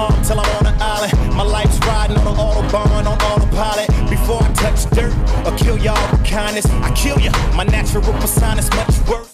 arm till I'm on an island. My life's riding on an autobahn, on autopilot. Before I touch dirt or kill y'all with kindness, I kill ya. My natural persona's is much worse.